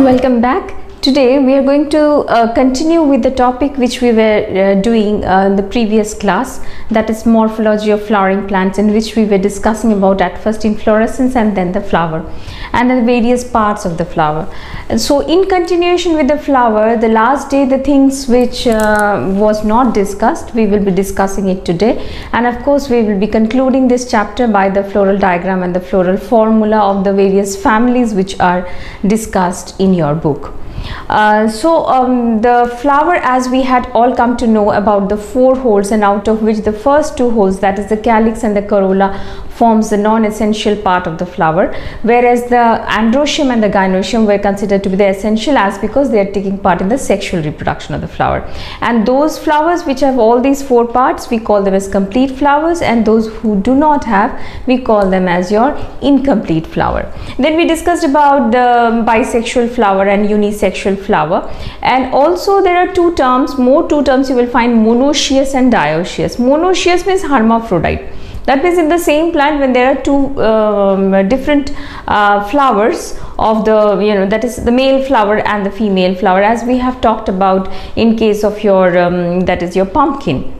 Welcome back. Today we are going to uh, continue with the topic which we were uh, doing uh, in the previous class that is morphology of flowering plants in which we were discussing about at first inflorescence and then the flower and the various parts of the flower. And so in continuation with the flower the last day the things which uh, was not discussed we will be discussing it today and of course we will be concluding this chapter by the floral diagram and the floral formula of the various families which are discussed in your book. Uh, so um, the flower as we had all come to know about the four whorls and out of which the first two whorls that is the calyx and the corolla forms the non-essential part of the flower whereas the androecium and the gynoecium were considered to be the essential as because they are taking part in the sexual reproduction of the flower. And those flowers which have all these four parts we call them as complete flowers and those who do not have we call them as your incomplete flower. Then we discussed about the bisexual flower and unisexual flower. And also there are two terms more two terms you will find monoecious and dioecious. Monoecious means hermaphrodite that means in the same plant when there are two um, different uh, flowers of the you know that is the male flower and the female flower as we have talked about in case of your um, that is your pumpkin.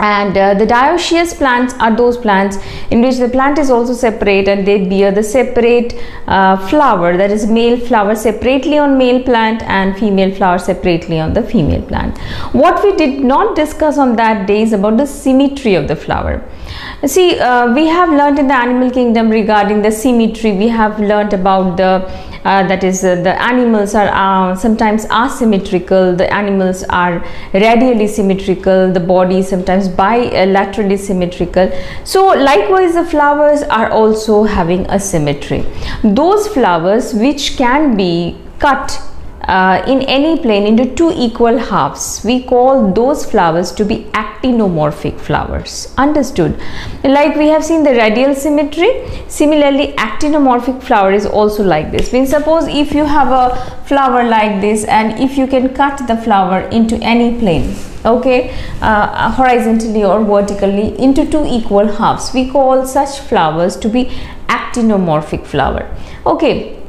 And uh, the dioecious plants are those plants in which the plant is also separate and they bear the separate uh, flower. That is male flower separately on male plant and female flower separately on the female plant. What we did not discuss on that day is about the symmetry of the flower see uh, we have learned in the animal kingdom regarding the symmetry we have learned about the uh, that is uh, the animals are uh, sometimes asymmetrical. The animals are radially symmetrical. The body sometimes bilaterally symmetrical. So likewise the flowers are also having a symmetry. Those flowers which can be cut uh, in any plane into two equal halves we call those flowers to be actinomorphic flowers. Understood? Like we have seen the radial symmetry. Similarly actinomorphic flower is also like this. Means suppose if you have a flower like this and if you can cut the flower into any plane okay uh, horizontally or vertically into two equal halves we call such flowers to be actinomorphic flower. Okay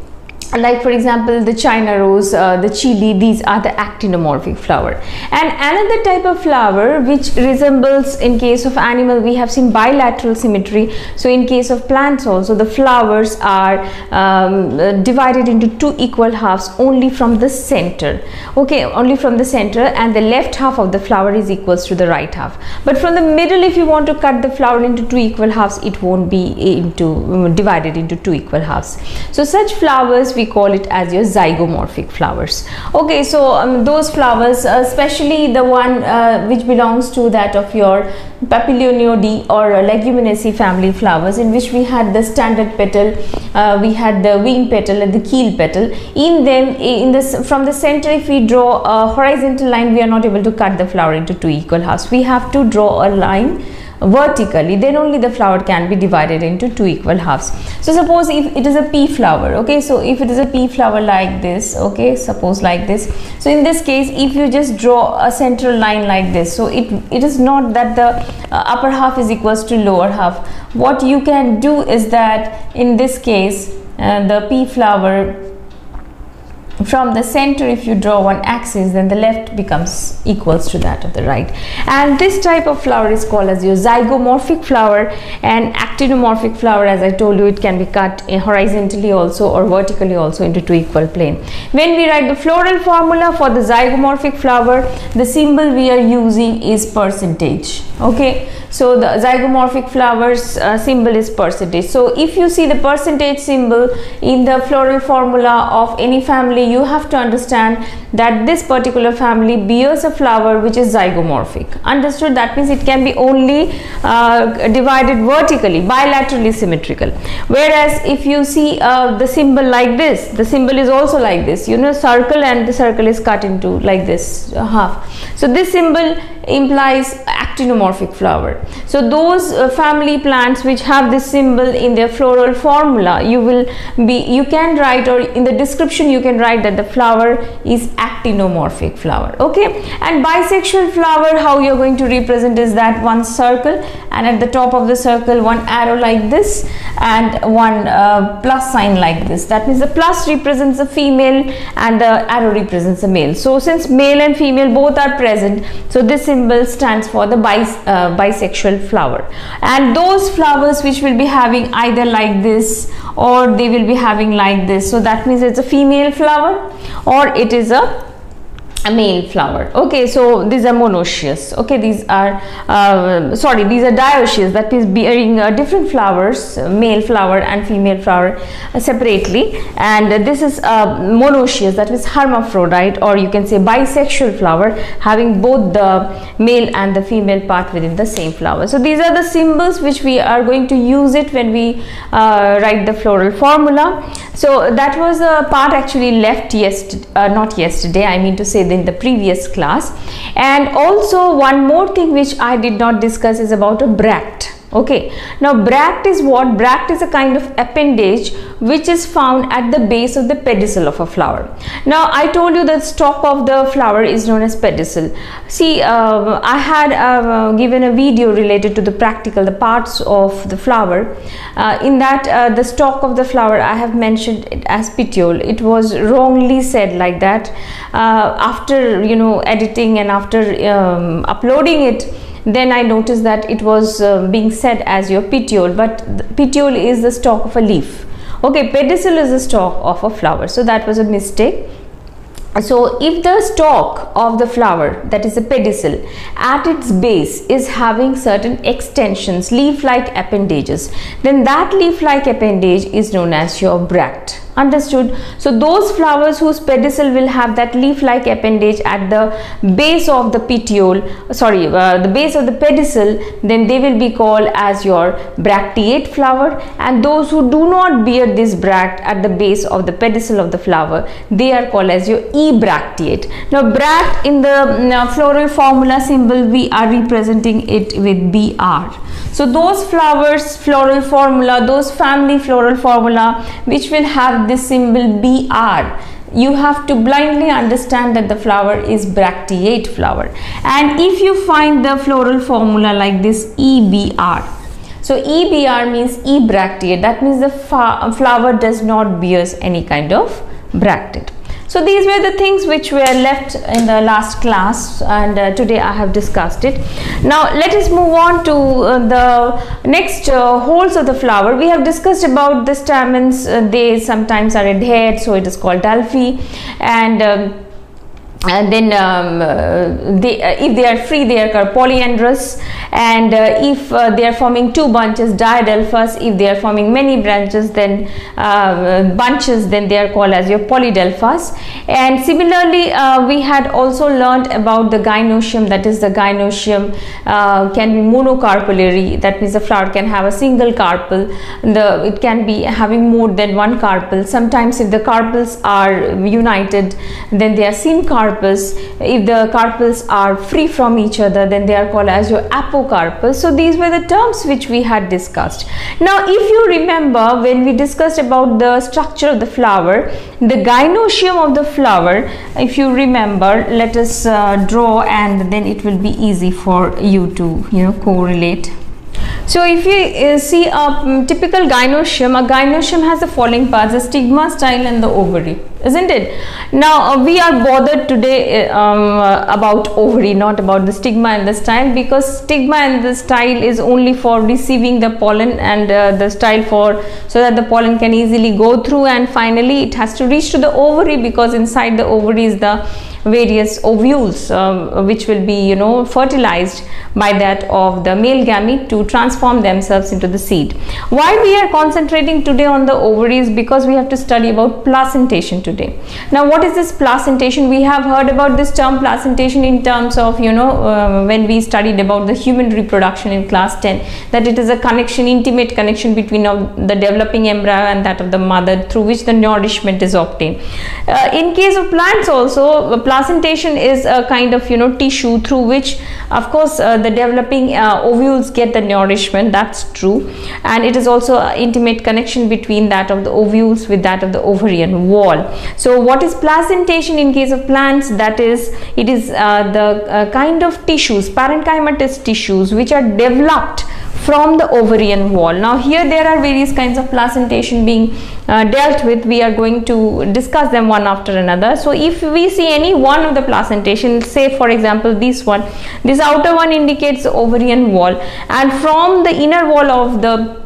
like for example the china rose uh, the chili these are the actinomorphic flower. And another type of flower which resembles in case of animal we have seen bilateral symmetry. So in case of plants also the flowers are um, divided into two equal halves only from the center. Okay only from the center and the left half of the flower is equals to the right half. But from the middle if you want to cut the flower into two equal halves it won't be into um, divided into two equal halves. So such flowers we call it as your zygomorphic flowers. Okay so um, those flowers uh, especially the one uh, which belongs to that of your papilionidae or leguminaceae family flowers in which we had the standard petal uh, we had the wing petal and the keel petal. In them in this from the center if we draw a horizontal line we are not able to cut the flower into two equal halves. We have to draw a line vertically then only the flower can be divided into two equal halves. So suppose if it is a pea flower okay? So if it is a pea flower like this okay? Suppose like this. So in this case if you just draw a central line like this so it it is not that the uh, upper half is equals to lower half. What you can do is that in this case uh, the pea flower from the center if you draw one axis then the left becomes equals to that of the right. And this type of flower is called as your zygomorphic flower. And actinomorphic flower as I told you it can be cut eh, horizontally also or vertically also into two equal plane. When we write the floral formula for the zygomorphic flower the symbol we are using is percentage. Okay so the zygomorphic flowers uh, symbol is percentage. So if you see the percentage symbol in the floral formula of any family you have to understand that this particular family bears a flower which is zygomorphic. Understood? That means it can be only uh, divided vertically bilaterally symmetrical. Whereas if you see uh, the symbol like this the symbol is also like this. You know circle and the circle is cut into like this uh, half. So this symbol implies actinomorphic flower. So those uh, family plants which have this symbol in their floral formula you will be you can write or in the description you can write that the flower is actinomorphic flower okay? And bisexual flower how you're going to represent is that one circle and at the top of the circle one arrow like this and one uh, plus sign like this. That means the plus represents the female and the arrow represents the male. So since male and female both are present so this symbol stands for the bis uh, bisexual flower. And those flowers which will be having either like this or they will be having like this. So that means it's a female flower or it is a a male flower. Okay so these are monoecious. Okay these are uh, sorry these are dioecious. That means bearing uh, different flowers uh, male flower and female flower uh, separately. And this is uh, monoecious. That means hermaphrodite or you can say bisexual flower having both the male and the female part within the same flower. So these are the symbols which we are going to use it when we uh, write the floral formula. So that was a part actually left yesterday not yesterday i mean to say in the previous class. And also one more thing which I did not discuss is about a bract okay. Now bract is what? Bract is a kind of appendage which is found at the base of the pedicel of a flower. Now i told you the stalk of the flower is known as pedicel. See uh, i had uh, given a video related to the practical the parts of the flower. Uh, in that uh, the stalk of the flower i have mentioned it as petiole. It was wrongly said like that. Uh, after you know editing and after um, uploading it then I noticed that it was uh, being said as your petiole but petiole is the stalk of a leaf. Okay pedicel is the stalk of a flower. So that was a mistake. So if the stalk of the flower that is a pedicel at its base is having certain extensions leaf like appendages then that leaf like appendage is known as your bract understood. So those flowers whose pedicel will have that leaf like appendage at the base of the petiole sorry uh, the base of the pedicel then they will be called as your bracteate flower. And those who do not bear this bract at the base of the pedicel of the flower they are called as your ebracteate. Now bract in the uh, floral formula symbol we are representing it with br so those flowers floral formula those family floral formula which will have this symbol BR you have to blindly understand that the flower is bracteate flower. And if you find the floral formula like this EBR so EBR means ebracteate that means the flower does not bears any kind of bracteate so these were the things which were left in the last class and uh, today I have discussed it. Now let us move on to uh, the next uh, whorls of the flower. We have discussed about the stamens. Uh, they sometimes are adhered so it is called adelphi and um, and then um, uh, they, uh, if they are free they are called polyandrous. And uh, if uh, they are forming two bunches diadelphous if they are forming many branches then uh, bunches then they are called as your polydelphous. And similarly uh, we had also learned about the gynoecium that is the gynoecium can be monocarpellary that means the flower can have a single carpel. The it can be having more than one carpel. Sometimes if the carpels are united then they are carpel carpus. If the carpels are free from each other then they are called as your apocarpous. So these were the terms which we had discussed. Now if you remember when we discussed about the structure of the flower the gynoecium of the flower if you remember let us uh, draw and then it will be easy for you to you know correlate. So if you uh, see a um, typical gynoecium, a gynoecium has the following parts, the stigma, style and the ovary, isn't it? Now uh, we are bothered today uh, um, uh, about ovary, not about the stigma and the style because stigma and the style is only for receiving the pollen and uh, the style for so that the pollen can easily go through and finally it has to reach to the ovary because inside the ovary is the various ovules um, which will be you know fertilized by that of the male gamete to transform themselves into the seed. Why we are concentrating today on the ovaries? Because we have to study about placentation today now what is this placentation? We have heard about this term placentation in terms of you know uh, when we studied about the human reproduction in class 10 that it is a connection intimate connection between uh, the developing embryo and that of the mother through which the nourishment is obtained. Uh, in case of plants also placentation is a kind of you know tissue through which of course uh, the developing uh, ovules get the nourishment. That's true. And it is also an intimate connection between that of the ovules with that of the ovarian wall so what is placentation in case of plants that is it is uh, the uh, kind of tissues parenchymatous tissues which are developed from the ovarian wall. Now here there are various kinds of placentation being uh, dealt with. We are going to discuss them one after another. So if we see any one of the placentation, say for example this one, this outer one indicates ovarian wall and from the inner wall of the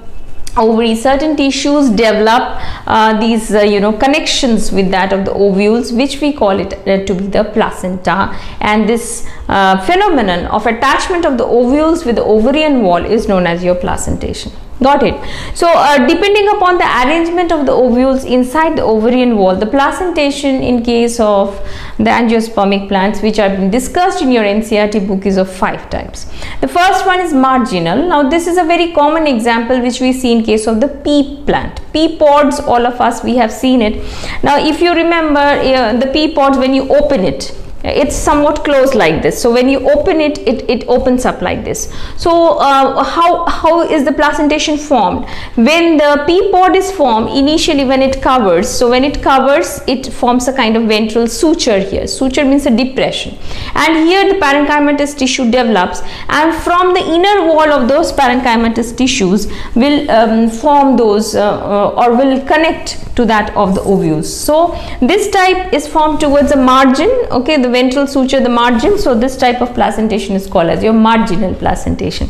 ovary certain tissues develop uh, these uh, you know connections with that of the ovules which we call it uh, to be the placenta. And this uh, phenomenon of attachment of the ovules with the ovarian wall is known as your placentation got it. So uh, depending upon the arrangement of the ovules inside the ovarian wall the placentation in case of the angiospermic plants which are been discussed in your NCERT book is of five types. The first one is marginal. Now this is a very common example which we see in case of the pea plant. Pea pods all of us we have seen it. Now if you remember uh, the pea pods when you open it it's somewhat closed like this. So when you open it it, it opens up like this. So uh, how how is the placentation formed? When the pea pod is formed initially when it covers so when it covers it forms a kind of ventral suture here. Suture means a depression. And here the parenchymatous tissue develops. And from the inner wall of those parenchymatous tissues will um, form those uh, uh, or will connect to that of the ovules. So this type is formed towards the margin okay the ventral suture the margin. So this type of placentation is called as your marginal placentation.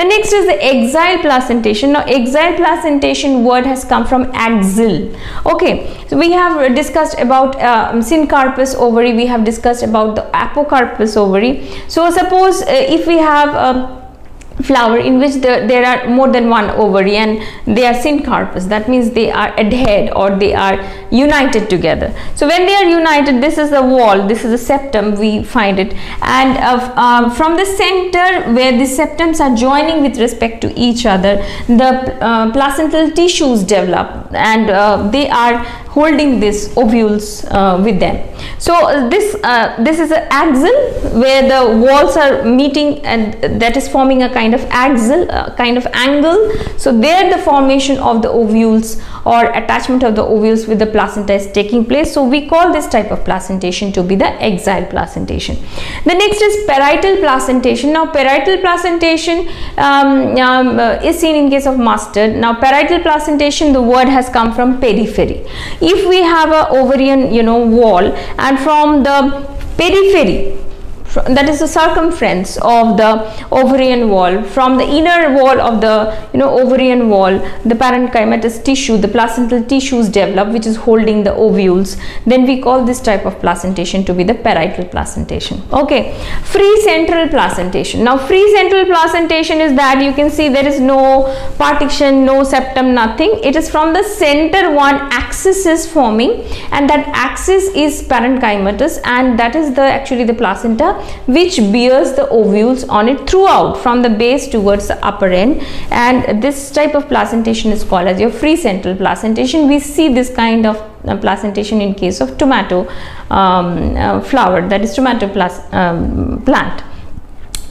The next is the axile placentation. Now axile placentation word has come from axil okay so we have discussed about um, syncarpous ovary. We have discussed about the apocarpous ovary. So suppose uh, if we have um, flower in which the, there are more than one ovary and they are syncarpous. That means they are adhered or they are united together. So when they are united this is the wall this is the septum we find it. And uh, uh, from the center where the septums are joining with respect to each other the uh, placental tissues develop and uh, they are holding these ovules uh, with them so uh, this this is an axil where the walls are meeting and that is forming a kind of axil uh, kind of angle. So there the formation of the ovules or attachment of the ovules with the placenta is taking place. So we call this type of placentation to be the axile placentation. The next is parietal placentation. Now parietal placentation um, um, uh, is seen in case of mustard. Now parietal placentation the word has come from periphery. If we have a ovarian you know wall and from the periphery that is the circumference of the ovarian wall. From the inner wall of the you know ovarian wall the parenchymatous tissue the placental tissues develop which is holding the ovules. Then we call this type of placentation to be the parietal placentation. Okay. Free central placentation. Now free central placentation is that you can see there is no partition no septum nothing. It is from the center one axis is forming and that axis is parenchymatous and that is the actually the placenta which bears the ovules on it throughout from the base towards the upper end. And this type of placentation is called as your free central placentation. We see this kind of uh, placentation in case of tomato um, uh, flower that is tomato um, plant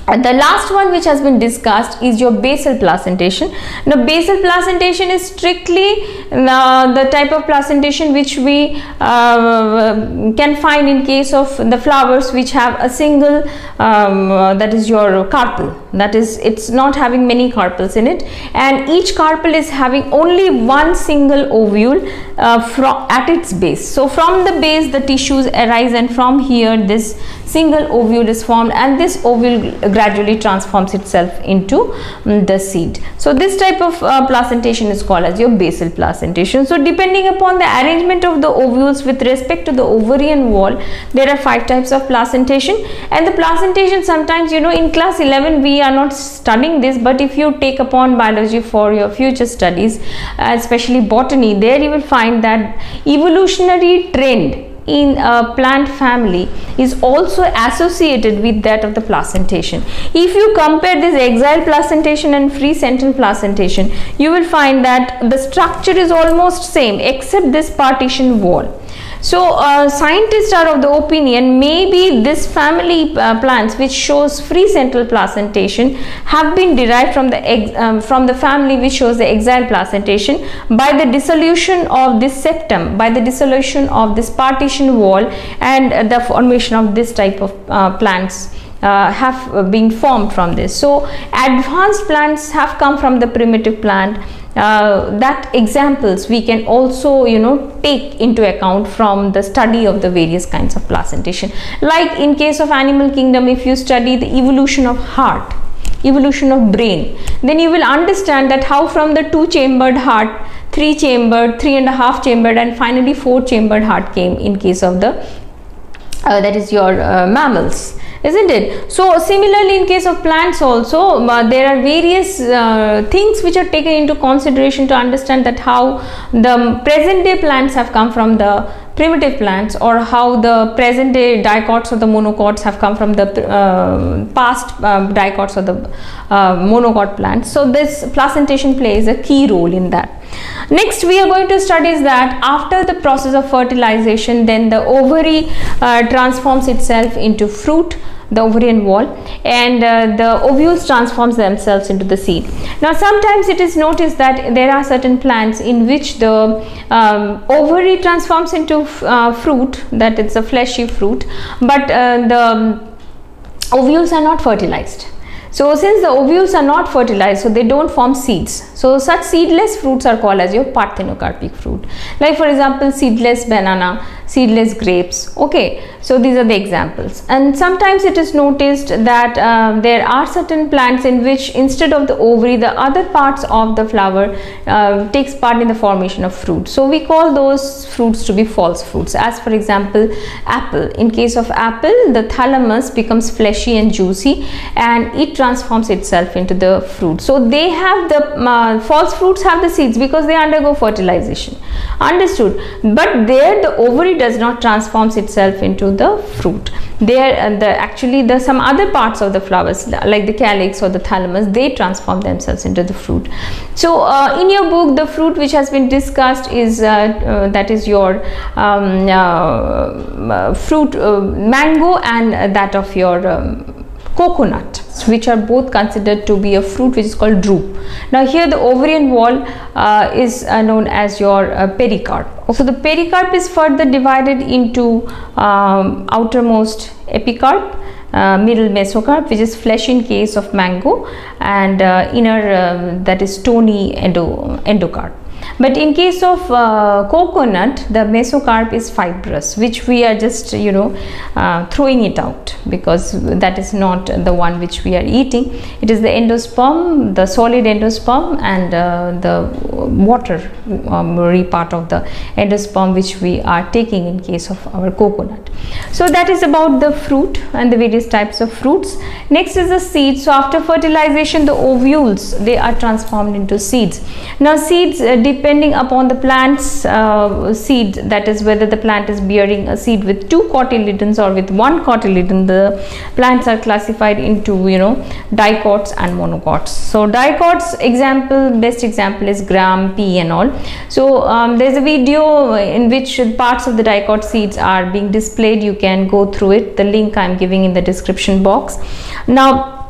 the last one which has been discussed is your basal placentation. Now basal placentation is strictly uh, the type of placentation which we uh, can find in case of the flowers which have a single um, uh, that is your carpel that is it's not having many carpels in it and each carpel is having only one single ovule uh, from at its base. So from the base the tissues arise and from here this single ovule is formed and this ovule gradually transforms itself into um, the seed. So this type of uh, placentation is called as your basal placentation. So depending upon the arrangement of the ovules with respect to the ovarian wall, there are five types of placentation and the placentation sometimes you know in class 11 we are not studying this but if you take upon biology for your future studies, uh, especially botany, there you will find that evolutionary trend in a plant family is also associated with that of the placentation. If you compare this axile placentation and free central placentation, you will find that the structure is almost same except this partition wall. So uh, scientists are of the opinion maybe this family uh, plants which shows free central placentation have been derived from the um, from the family which shows the axile placentation by the dissolution of this septum, by the dissolution of this partition wall and the formation of this type of uh, plants uh, have been formed from this. So advanced plants have come from the primitive plant. Uh, that examples we can also you know take into account from the study of the various kinds of placentation. Like in case of animal kingdom if you study the evolution of heart evolution of brain then you will understand that how from the two chambered heart three chambered three and a half chambered and finally four chambered heart came in case of the uh, that is your uh, mammals isn't it? So similarly in case of plants also uh, there are various uh, things which are taken into consideration to understand that how the present day plants have come from the primitive plants or how the present day dicots or the monocots have come from the uh, past uh, dicots or the uh, monocot plants. So this placentation plays a key role in that. Next we are going to study is that after the process of fertilization then the ovary uh, transforms itself into fruit the ovarian wall and uh, the ovules transforms themselves into the seed. Now sometimes it is noticed that there are certain plants in which the um, ovary transforms into uh, fruit that it's a fleshy fruit but uh, the ovules are not fertilized so since the ovules are not fertilized, so they don't form seeds. So such seedless fruits are called as your parthenocarpic fruit. Like for example, seedless banana, seedless grapes. Okay, so these are the examples. And sometimes it is noticed that uh, there are certain plants in which instead of the ovary, the other parts of the flower uh, takes part in the formation of fruit. So we call those fruits to be false fruits. As for example, apple. In case of apple, the thalamus becomes fleshy and juicy and it transforms itself into the fruit. So they have the uh, false fruits have the seeds because they undergo fertilization. Understood. But there the ovary does not transforms itself into the fruit. There uh, the actually the some other parts of the flowers like the calyx or the thalamus they transform themselves into the fruit. So uh, in your book the fruit which has been discussed is uh, uh that is your um, uh, fruit mango and that of your um, coconut which are both considered to be a fruit which is called drupe. Now here the ovarian wall uh, is uh, known as your uh, pericarp. So the pericarp is further divided into um, outermost epicarp uh, middle mesocarp which is flesh in case of mango and uh, inner uh, that is stony endo endocarp but in case of uh, coconut the mesocarp is fibrous which we are just you know uh, throwing it out because that is not the one which we are eating. It is the endosperm the solid endosperm and uh, the water um, part of the endosperm which we are taking in case of our coconut. So that is about the fruit and the various types of fruits. Next is the seed so after fertilization the ovules they are transformed into seeds. Now seeds uh, depending upon the plant's uh, seed that is whether the plant is bearing a seed with two cotyledons or with one cotyledon the plants are classified into you know dicots and monocots. So dicots example best example is gram pea and all. So um, there's a video in which parts of the dicot seeds are being displayed. You can go through it. The link i'm giving in the description box. Now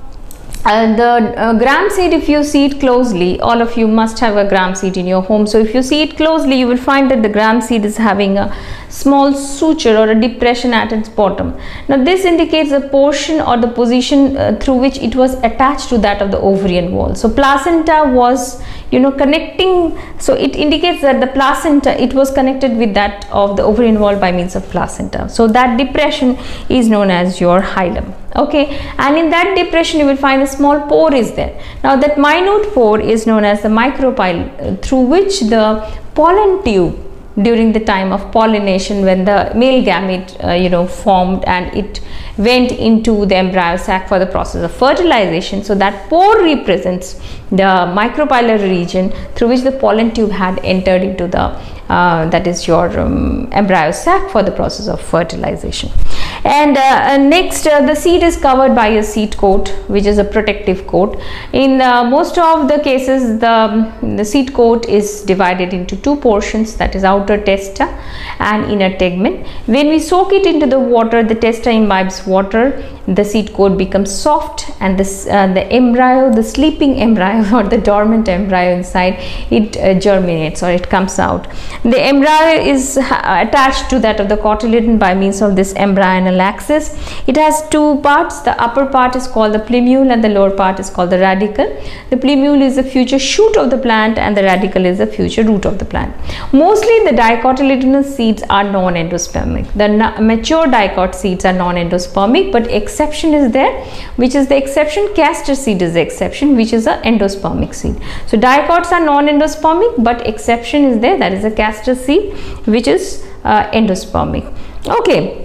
the uh, gram seed if you see it closely all of you must have a gram seed in your home. So if you see it closely you will find that the gram seed is having a small suture or a depression at its bottom. Now this indicates the portion or the position uh, through which it was attached to that of the ovarian wall. So placenta was you know connecting so it indicates that the placenta it was connected with that of the ovarian wall by means of placenta. So that depression is known as your hilum okay? And in that depression you will find a small pore is there. Now that minute pore is known as the micropyle uh, through which the pollen tube during the time of pollination when the male gamete uh, you know formed and it went into the embryo sac for the process of fertilization. So that pore represents the micropylar region through which the pollen tube had entered into the uh, that is your um, embryo sac for the process of fertilization. And uh, next uh, the seed is covered by a seed coat which is a protective coat. In uh, most of the cases the, um, the seed coat is divided into two portions that is outer testa and inner tegumen when we soak it into the water the testa imbibes water the seed coat becomes soft and this uh, the embryo the sleeping embryo or the dormant embryo inside it uh, germinates or it comes out. The embryo is attached to that of the cotyledon by means of this embryonal axis. It has two parts. The upper part is called the plumule and the lower part is called the radicle. The plumule is the future shoot of the plant and the radicle is the future root of the plant. Mostly the dicotyledonous seeds are non-endospermic. The mature dicot seeds are non-endospermic but exception is there which is the exception castor seed is the exception which is a endospermic seed. So dicots are non-endospermic but exception is there that is a castor seed which is uh, endospermic. Okay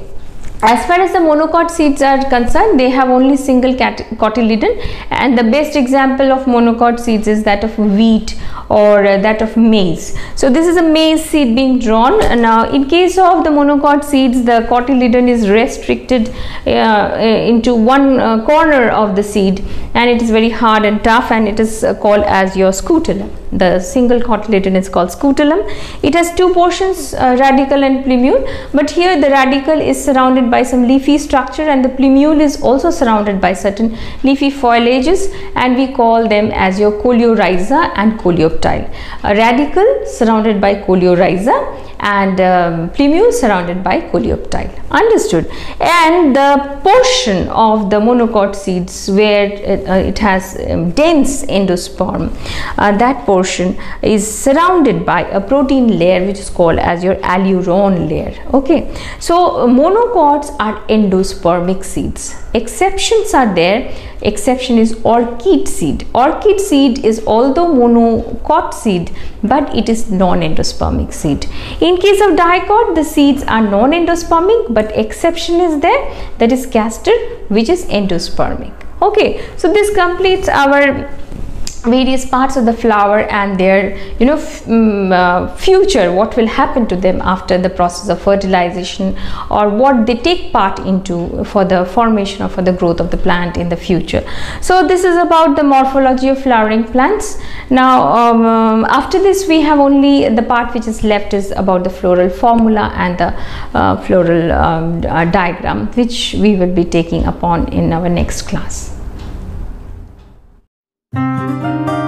as far as the monocot seeds are concerned they have only single cotyledon. And the best example of monocot seeds is that of wheat or uh, that of maize. So this is a maize seed being drawn. Now in case of the monocot seeds the cotyledon is restricted uh, uh, into one uh, corner of the seed. And it is very hard and tough and it is uh, called as your scutellum the single cotyledon is called scutellum it has two portions uh, radicle and plumule. But here the radicle is surrounded by some leafy structure and the plumule is also surrounded by certain leafy foliages and we call them as your coleorhiza and coleoptile. A radicle surrounded by coleorhiza and um, plumule surrounded by coleoptile. Understood. And the portion of the monocot seeds where it, uh, it has um, dense endosperm uh, that portion is surrounded by a protein layer which is called as your aleurone layer. Okay. So monocots are endospermic seeds. Exceptions are there exception is orchid seed. Orchid seed is although monocot seed but it is non-endospermic seed. In case of dicot the seeds are non-endospermic but exception is there that is castor which is endospermic. Okay so this completes our various parts of the flower and their you know um, uh, future what will happen to them after the process of fertilization or what they take part into for the formation or for the growth of the plant in the future. So this is about the morphology of flowering plants. Now um, after this we have only the part which is left is about the floral formula and the uh, floral um, uh, diagram which we will be taking upon in our next class Música